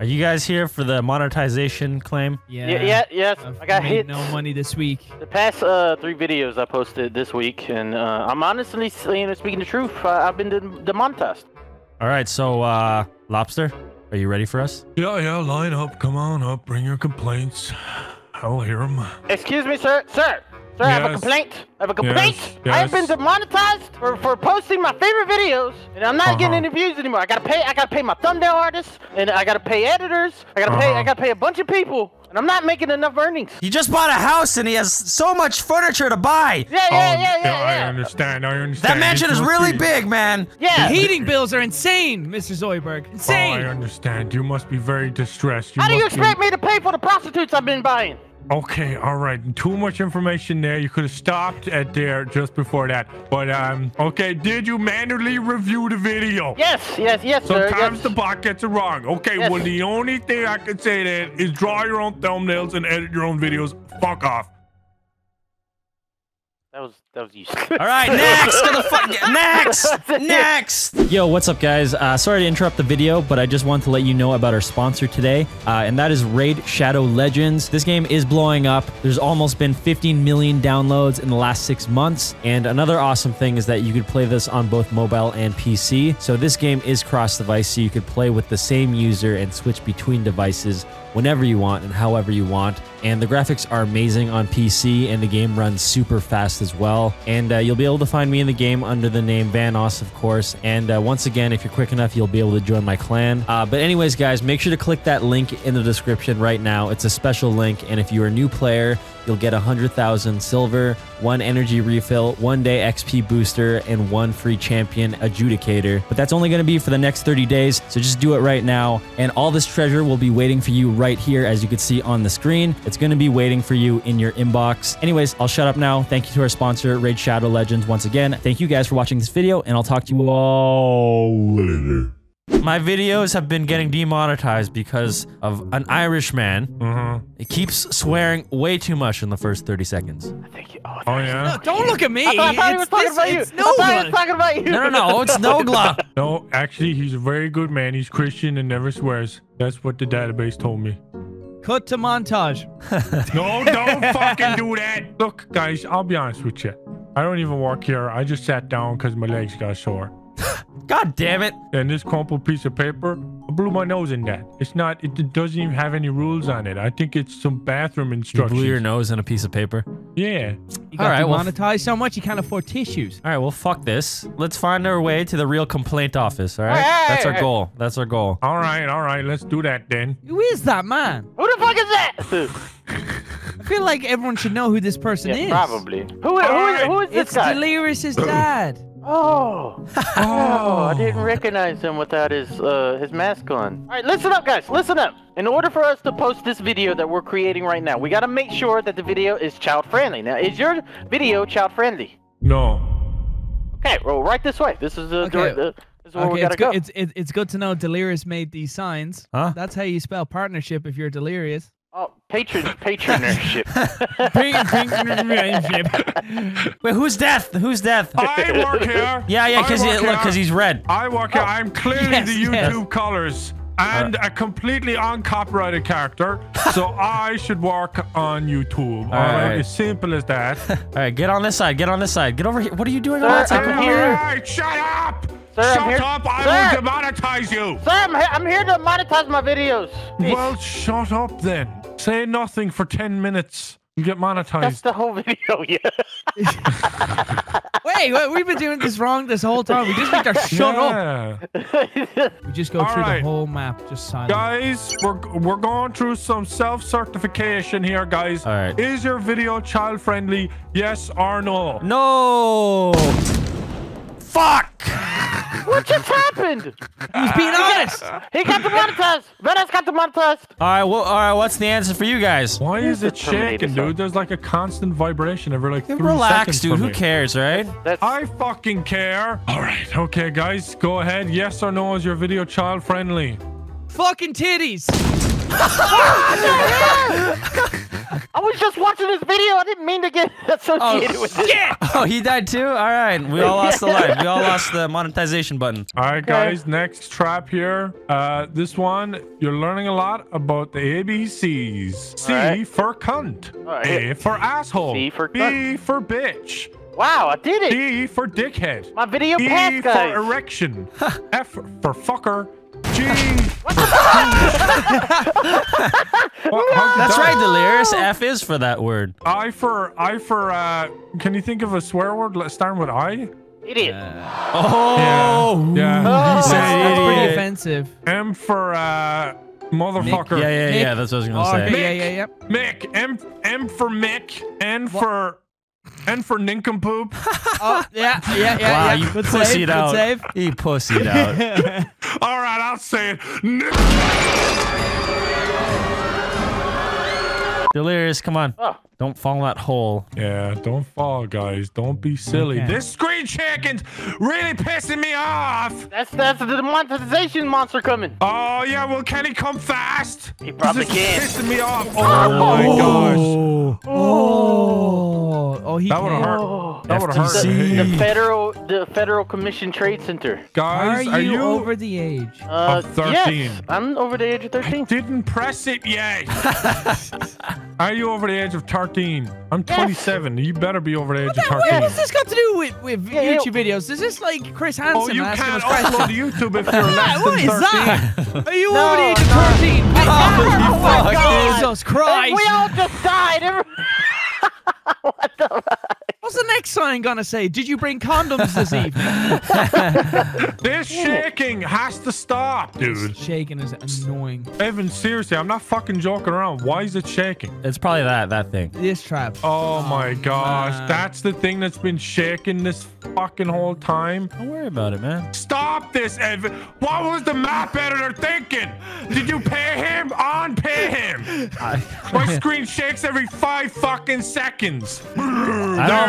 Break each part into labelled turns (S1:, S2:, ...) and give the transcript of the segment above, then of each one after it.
S1: Are you guys here for the monetization claim?
S2: Yeah.
S3: Yeah, yeah, yes.
S2: I've
S3: I got
S2: made
S3: hit.
S2: no money this week.
S3: The past uh, three videos I posted this week, and uh, I'm honestly saying, speaking the truth, uh, I've been de- demonetized.
S1: All right, so uh, Lobster, are you ready for us?
S4: Yeah, yeah, line up. Come on up. Bring your complaints. I'll hear them.
S3: Excuse me, sir. Sir. Sir, I have a complaint. I have a complaint.
S4: Yes,
S3: I have been demonetized for, for posting my favorite videos, and I'm not getting
S4: Uh-huh.
S3: any views anymore. I gotta pay. I gotta pay my thumbnail artists, and I gotta pay editors. I gotta pay.
S4: Uh-huh.
S3: I gotta pay a bunch of people, and I'm not making enough earnings.
S1: He just bought a house and he has so much furniture to buy.
S3: Yeah, yeah,
S4: Oh,
S3: yeah, yeah,
S4: I
S3: yeah.
S4: understand. I understand.
S1: That mansion is really
S4: be-
S1: big, man.
S3: Yeah.
S2: The heating bills are insane, Mr. Zoidberg.
S4: Oh, I understand. You must be very distressed.
S3: How do you
S4: must be-
S3: expect me to pay for the prostitutes I've been buying?
S4: Okay, all right. Too much information there. You could have stopped at there just before that. But um, okay. Did you manually review the video?
S3: Yes, yes, yes, sir.
S4: Sometimes
S3: yes.
S4: the bot gets it wrong. Okay,
S3: Yes.
S4: well, the only thing I can say then is draw your own thumbnails and edit your own videos. Fuck off.
S3: That was that was useless.
S1: All right, next to the fuck. Next, next. Yo, what's up, guys? Uh, sorry to interrupt the video, but I just wanted to let you know about our sponsor today, uh, and that is Raid Shadow Legends. This game is blowing up. There's almost been 15 million downloads in the last six months, and another awesome thing is that you could play this on both mobile and PC. So this game is cross-device, so you could play with the same user and switch between devices whenever you want and however you want. And the graphics are amazing on PC, and the game runs super fast as well. And uh, you'll be able to find me in the game under the name Vanoss, of course. And uh, once again, if you're quick enough, you'll be able to join my clan. Uh, but anyways, guys, make sure to click that link in the description right now. It's a special link, and if you're a new player, you'll get 100,000 silver, one energy refill, one day XP booster, and one free champion adjudicator. But that's only going to be for the next 30 days, so just do it right now. And all this treasure will be waiting for you right here, as you can see on the screen. It's going to be waiting for you in your inbox. Anyways, I'll shut up now. Thank you to our sponsor, Raid Shadow Legends, once again. Thank you guys for watching this video, and I'll talk to you all later. My videos have been getting demonetized because of an Irish man.
S4: Uh-huh.
S1: He keeps swearing way too much in the first 30 seconds.
S3: Thank you. Oh,
S4: Oh, yeah?
S2: No, don't look at me.
S3: I thought, I thought he was talking
S2: this-
S3: about you.
S2: it's
S3: I thought he was talking about you.
S1: No, no, no. It's Nogla.
S4: No, actually, he's a very good man. He's Christian and never swears. That's what the database told me.
S2: Cut to montage.
S4: No, don't fucking do that. Look, guys, I'll be honest with you. I don't even walk here. I just sat down because my legs got sore.
S1: God damn it.
S4: And this crumpled piece of paper, I blew my nose in that. It's not, it doesn't even have any rules on it. I think it's some bathroom
S1: You
S4: instructions.
S1: blew your nose in a piece of paper.
S4: Yeah.
S2: You got
S1: All right, well-
S2: demonetized so much you can't afford tissues.
S1: All right, well, fuck this. Let's find our way to the real complaint office, all right?
S3: Hey,
S1: That's our
S3: hey, hey.
S1: goal. That's our goal.
S4: All right, all right. Let's do that then.
S2: Who is that man?
S3: Who the fuck is that?
S2: I feel like everyone should know who this person
S3: yeah,
S2: is.
S3: probably. Who, who, is, who is this
S2: It's
S3: guy?
S2: Delirious's dad.
S3: Oh. oh, I didn't recognize him without his uh, his mask on. All right, listen up, guys. Listen up. In order for us to post this video that we're creating right now, we got to make sure that the video is child friendly. Now, is your video child friendly?
S4: No.
S3: Okay, well, right this way. This is the
S2: Okay.
S3: uh, this is where we
S2: Okay,
S3: gotta
S2: it's, good,
S3: go.
S2: it's, it, it's good to know Delirious made these signs.
S1: Huh?
S2: That's how you spell partnership if you're Delirious.
S3: Oh, patron patronship.
S1: Wait, who's death? Who's death?
S4: I work here.
S1: Yeah, yeah,
S4: I
S1: because look, because he's red.
S4: I work here. Oh. I'm clearly
S2: Yes,
S4: the
S2: yes.
S4: YouTube colors and a completely uncopyrighted character. so I should work on YouTube. All right.
S1: right.
S4: As simple as that.
S1: All right, get on this side. Get on this side. Get over here. What are you doing
S3: Sir,
S1: on that side?
S3: I'm
S1: Come
S3: here.
S1: over
S4: shut up.
S3: Sir, I'm
S4: shut
S3: here-
S4: up. I
S3: Sir.
S4: will demonetize you.
S3: Sir, I'm, he- I'm here to monetize my videos.
S4: Well, shut up then. Say nothing for 10 minutes. You get monetized.
S3: That's
S4: monetized.
S3: the whole video, yeah.
S2: Wait, wait, we've been doing this wrong this whole time. We just need to shut up. We just go
S4: All
S2: through
S4: right.
S2: the whole map, just silent.
S4: Guys, we're we're going through some self-certification here, guys.
S1: All right.
S4: Is your video child-friendly? Yes or no?
S1: No. Fuck.
S3: What just happened?
S2: He's being honest.
S3: He got demonetized. Vanoss got demonetized.
S1: All right, well, all right. What's the answer for you guys?
S4: Why is it
S3: Terminator
S4: shaking,
S3: song?
S4: dude? There's like a constant vibration every like three
S1: Relax,
S4: seconds
S1: dude. Who
S4: me.
S1: cares, right?
S3: That's
S4: I fucking care. All right, okay, guys, go ahead. Yes or no? Is your video child-friendly?
S2: Fucking titties.
S3: I was just watching this video. I didn't mean to get associated with this.
S1: Oh, he died too? All right. We all lost the life. We all lost the monetization button.
S4: All right, guys. Next trap here. Uh, this one you're learning a lot about the ABCs. C
S3: right.
S4: for cunt.
S3: right.
S4: A for asshole.
S3: C for
S4: B for bitch.
S3: Wow, I did it.
S4: D for dickhead.
S3: My video
S4: E
S3: passed,
S4: for erection. F for fucker. G. What-
S1: That's right, Delirious. F is for that word.
S4: I for I for uh can you think of a swear word Let's starting with I?
S3: Idiot.
S1: Oh.
S4: Yeah.
S3: Oh.
S1: He said
S2: That's pretty
S1: idiot.
S2: offensive.
S4: M for uh motherfucker.
S1: Yeah, yeah,
S2: Nick.
S1: yeah. That's what I was going
S2: Oh,
S1: to say.
S2: okay, yeah, yeah, yeah.
S4: Mick. M M for Mick. N for N for nincompoop.
S2: Oh, yeah, yeah, yeah.
S1: Wow,
S2: yeah.
S1: you
S2: good
S1: pussied
S2: save,
S1: out.
S2: Good save.
S1: He pussied out.
S4: All right, I'll say it. Nick.
S1: Delirious, come on.
S3: Oh.
S1: Don't fall in that hole.
S4: Yeah, don't fall, guys. Don't be silly.
S2: Okay.
S4: This screen checking really pissing me off.
S3: That's that's the monetization monster coming.
S4: Oh yeah, well can he come fast?
S3: He probably
S4: this is
S3: can.
S4: pissing me off. Oh, oh my gosh.
S2: Oh, oh, he
S4: That would have
S2: can.
S4: hurt.
S3: Oh.
S4: That would have
S3: The,
S4: hurt.
S3: the federal the Federal Commission Trade Center.
S2: Are
S4: Guys,
S2: you,
S4: are you
S2: over the age?
S3: Uh,
S4: Of 13.
S3: Yes, I'm over the age of
S4: I
S3: 13.
S4: didn't press it yet. Are you over the age of 13? I'm 27. You better be over the age of 13.
S2: What
S4: 13.
S2: what's this got to do with, with
S3: Yeah, yeah.
S2: YouTube videos? Is this like Chris Hansen
S4: Oh, you can't
S2: us questions?
S4: upload to YouTube if you're less
S2: What
S4: than
S2: is
S4: 13.
S2: that? Are you
S3: No,
S2: over the age of
S3: no.
S2: 13?
S3: Oh my
S2: Oh,
S3: God.
S2: Jesus
S3: Hey,
S2: Christ!
S3: we all just died. What the?
S2: What's the next sign gonna say? Did you bring condoms this evening?
S4: This shaking has to stop, dude.
S2: Shaking is annoying.
S4: Evan, seriously, I'm not fucking joking around. Why is it shaking?
S1: It's probably that that thing.
S2: This trap.
S4: Oh my oh, gosh,
S2: man.
S4: that's the thing that's been shaking this fucking whole time.
S1: Don't worry about it, man.
S4: Stop this, Evan. What was the map editor thinking? Did you pay him? On pay him. My screen shakes every five fucking seconds.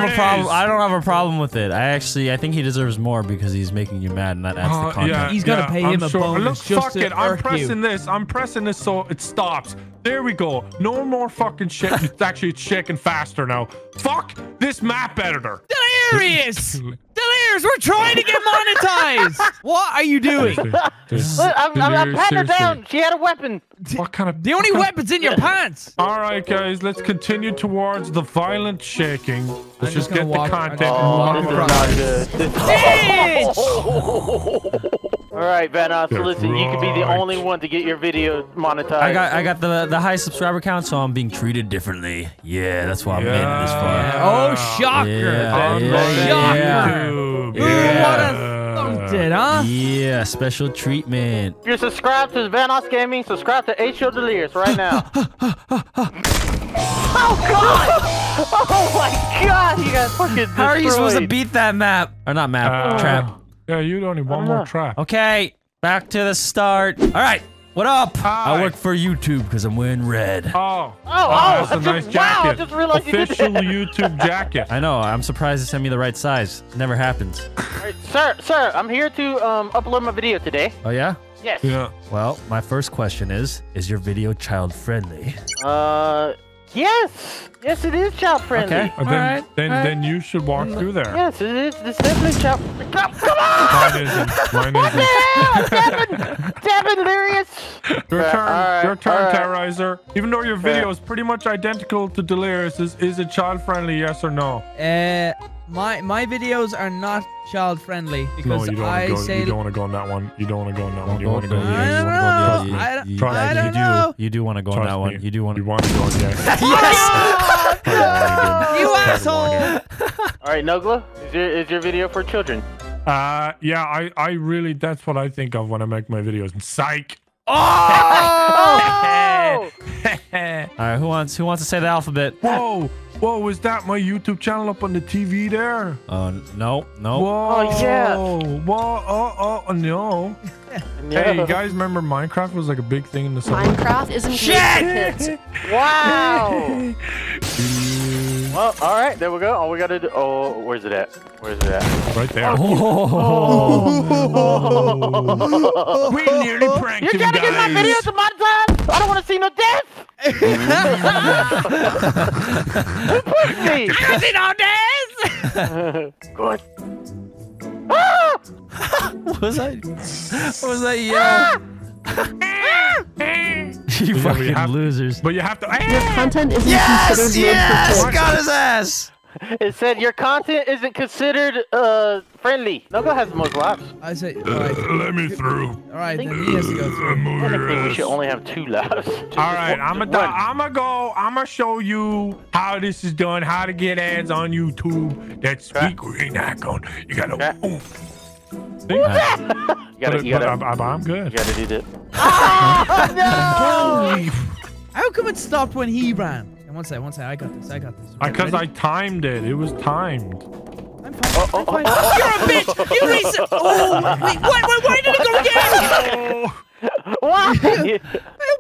S1: I don't have a problem. I don't have a problem with it. I actually, I think he deserves more because he's making you mad, and that adds
S4: Uh,
S1: the content.
S4: yeah,
S2: He's gonna
S4: yeah,
S2: pay
S4: I'm
S2: him a
S4: sure.
S2: bonus
S4: Look,
S2: just
S4: fuck
S2: to
S4: it. I'm
S2: irk you.
S4: pressing this. I'm pressing this so it stops. There we go. No more fucking shit. It's actually it's shaking faster now. Fuck this map editor.
S2: Delirious! Delirious! We're trying to get monetized! what are you doing?
S4: This-
S3: Look, I'm, I'm, I'm patting her down. She had a weapon.
S4: What kind of
S2: The only weapon's in your pants!
S4: All right, guys, let's continue towards the violent shaking. Let's
S2: just
S4: just get
S2: gonna
S4: the
S2: walk-
S4: content.
S2: just
S4: and
S2: gonna walk
S3: this is not good. This-
S2: Bitch!
S3: All right, Vanoss,
S4: That's
S3: listen, you could be the only one to get your video monetized.
S1: I got, I got the the high subscriber count, so I'm being treated differently. Yeah, that's why I'm making it this far.
S2: Oh, shocker!
S1: Yeah,
S4: On
S1: yeah,
S4: the
S1: yeah.
S2: Ooh, what a thumped it, huh?
S1: Yeah, special treatment.
S3: If you're subscribed to Vanoss Gaming, subscribe to H2O Delirious right now. oh, God! Oh, my God! You guys fucking
S1: How are you supposed to beat that map? Or not map,
S4: Uh,
S1: trap.
S4: Yeah, you only one
S3: don't
S4: more
S3: know.
S4: track.
S1: Okay, back to the start. All right, what up? I work for YouTube because I'm wearing red.
S4: Oh,
S3: Oh, oh,
S4: that's a
S3: I
S4: nice
S3: just- wow, I
S4: jacket.
S3: just realized you did
S4: Official. YouTube jacket.
S1: I know. I'm surprised they sent me the right size. Never happens.
S3: Alright, sir, sir, I'm here to um, upload my video today.
S1: Oh yeah.
S3: Yes.
S4: Yeah.
S1: Well, my first question is: Is your video child friendly?
S3: Uh, yes. Yes, it is child friendly.
S1: Okay.
S4: And then,
S1: Alright,
S4: then,
S1: alright.
S4: then you should walk through there.
S3: Yes, it is. It's definitely child. Come, come on!
S4: Mine isn't. Mine
S3: What the hell, Devin? Devin, Delirious.
S4: Your turn.
S3: alright,
S4: your turn,
S3: alright.
S4: Terroriser. Even though your video is pretty much identical to Delirious, is, is it child friendly? Yes or no?
S2: Uh, my my videos are not child friendly
S4: No,
S2: because
S4: you don't
S2: I
S4: go.
S2: say
S4: You don't want to go on that one. You don't want to go on that one. You
S1: Don't
S4: want to
S1: go
S4: go.
S1: on
S2: I
S4: Yeah,
S2: don't
S4: you wanna go on
S2: know. I don't-
S1: You,
S2: I don't
S1: you do.
S2: know.
S1: You do want to go on that
S4: me.
S1: one. You do want
S4: You want to go on the other.
S1: yes.
S2: You asshole!
S3: All right, Nogla, is your is your video for children?
S4: Uh, yeah, I, I really, that's what I think of when I make my videos. Psych.
S3: Oh!
S1: All right. Who wants? Who wants to say the alphabet?
S4: Whoa, whoa, is that my YouTube channel up on the TV there?
S1: Uh, no, no.
S4: Whoa,
S3: Oh, yeah.
S4: Whoa, oh, oh, no. Hey, you guys remember Minecraft was like a big thing in the summer?
S5: Minecraft isn't Shit! for kids.
S3: Wow. well, all right, there we go. All we gotta do. Oh, where's it at? Where's it at?
S4: Right there.
S1: Oh. oh.
S4: we nearly pranked
S3: You're
S4: him,
S3: trying to get my
S4: guys.
S3: video to monetize? I don't want to see no death. Who pushed me?
S2: I don't see no death.
S3: Good. Ah!
S1: What was that? What was that yell? you
S4: we
S1: fucking
S4: have-
S1: losers.
S4: But you have to.
S5: Your content isn't
S1: Yes!
S5: considered
S1: Yes!
S5: made for kids.
S1: Got his ass!
S3: It said your content isn't considered uh friendly. Nogla has the most lives.
S2: I say, all right, uh,
S4: Let me through.
S2: all right, then uh, he has to go through.
S3: I think we should only have two lives.
S4: All right, I'm gonna I'm gonna go. I'm gonna show you how this is done. How to get ads on YouTube. That's
S3: Okay.
S4: sweet green icon. You gotta.
S3: Okay.
S4: Ooh. See?
S3: You gotta, you gotta,
S4: I'm, I'm, I'm
S3: you gotta do this.
S2: Ah, Holy! How come it stopped when he ran? And one second, one second. I got this. I got this. Uh, okay,
S4: Because I timed it. It was timed.
S2: I'm fine. I'm fine. You're a bitch. You reset. Oh, wait, what? Wait, why did it go again?
S4: Oh,
S3: Why?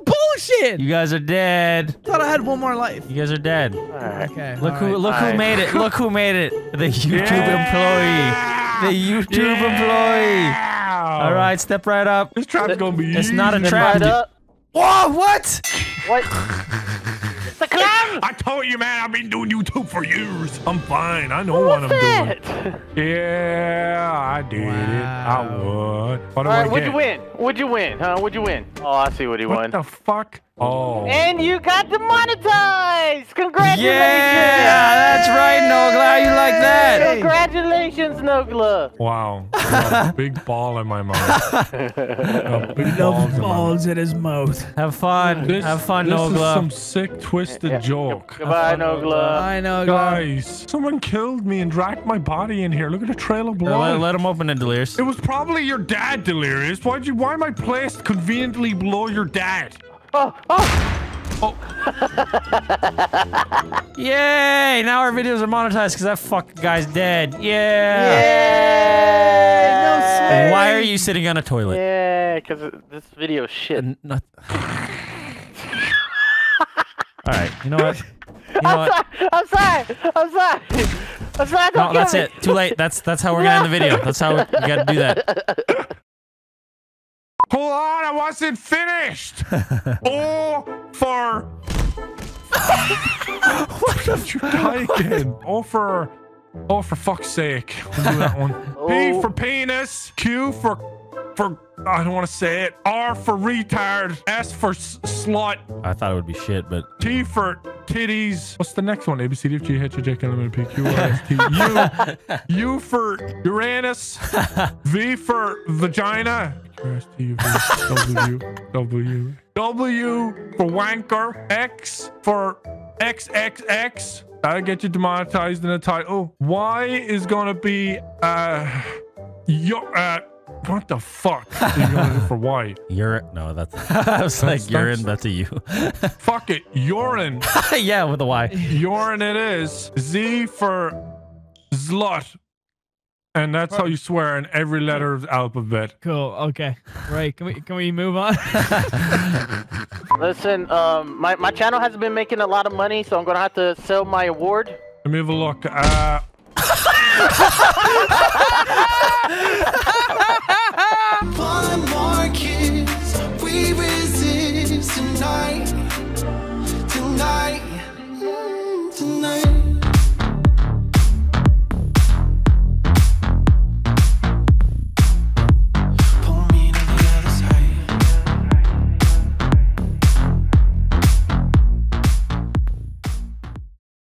S2: Bullshit.
S1: You guys are dead.
S2: thought I had one more life.
S1: You guys are dead.
S3: Alright.
S2: Okay.
S1: Look
S2: all
S1: who
S2: right.
S1: look who made it. Look who made it. The YouTube
S4: Yeah!
S1: employee. The YouTube employee. All right, step right up.
S4: This trap's gonna be.
S1: It's not a trap.
S3: Right.
S1: Whoa, what?
S3: What? It's a clown.
S4: I told you, man. I've been doing YouTube for years. I'm fine. I know what I'm doing. Yeah, I did it. I
S2: Wow.
S4: would. What do
S3: All
S4: I
S3: right, what'd
S4: get?
S3: you win? What'd you win? Huh? What'd you win? Oh, I see what he
S4: What
S3: won.
S4: the fuck? Oh.
S3: And you got demonetized! Congratulations!
S1: Yeah, that's right, Nogla. How you like that?
S3: Congratulations, Nogla!
S4: Wow. A big ball in my mouth. A big balls in my mouth.
S2: in his mouth.
S1: Have fun.
S4: This,
S1: Have fun,
S4: this is some sick, twisted
S3: Yeah.
S4: joke.
S3: Goodbye, Nogla.
S2: I know, guys.
S4: Guys, someone killed me and dragged my body in here. Look at the trail of
S1: Let,
S4: blood.
S1: let him open it, Delirious.
S4: It was probably your dad, Delirious. Why'd you? Why am I placed conveniently below your dad?
S3: Oh, oh!
S1: Yay! Now our videos are monetized because that fucking guy's dead. Yeah.
S3: Yeah!
S1: Why are you sitting on a toilet?
S3: Yeah, because this video is shit.
S1: N- not- All right. You know what? You know what?
S3: I'm sorry! I'm sorry! I'm sorry!
S1: No,
S3: Don't
S1: that's
S3: kill
S1: it. Too late. That's that's how we're gonna end the video. That's how we gotta do that.
S4: Hold on, I wasn't finished. oh, for. what did you die again? Oh, for. Oh, for fuck's sake. We'll do that one. P
S3: Oh.
S4: for penis. Q for. For. I don't want to say it. R for retard. S for s- slut.
S1: I thought it would be shit, but
S4: T for titties. What's the next one? A B C D F G H I J K L M N P Q R S T U. U for Uranus. V for vagina. Q R S T U V W W W for wanker. X for XXX. That'll get you demonetized in the title. Y is gonna be uh yo uh what the fuck are you gonna for Y?
S1: you're no. That's I was like
S4: That's-
S1: urine.
S4: that's-
S1: That's a you.
S4: Fuck it, urine.
S1: yeah, with a Y.
S4: Urine it is. Z for zlut. And that's how you swear in every letter of the alphabet.
S2: Cool. Okay. Right. Can we can we move on?
S3: Listen, um, my, my channel hasn't been making a lot of money, so I'm gonna have to sell my award.
S4: Let me have a look. Uh,